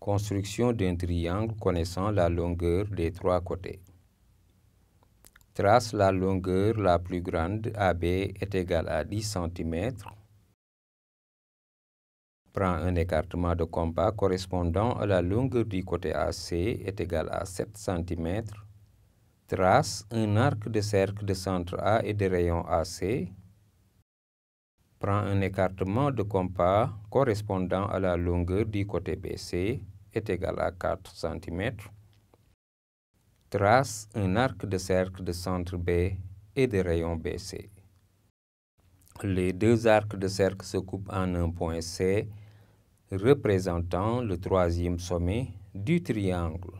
Construction d'un triangle connaissant la longueur des trois côtés. Trace la longueur la plus grande AB est égale à 10 cm. Prends un écartement de compas correspondant à la longueur du côté AC est égal à 7 cm. Trace un arc de cercle de centre A et de rayon AC. Prends un écartement de compas correspondant à la longueur du côté BC est égal à 4 cm. Trace un arc de cercle de centre B et de rayon BC. Les deux arcs de cercle se coupent en un point C représentant le troisième sommet du triangle.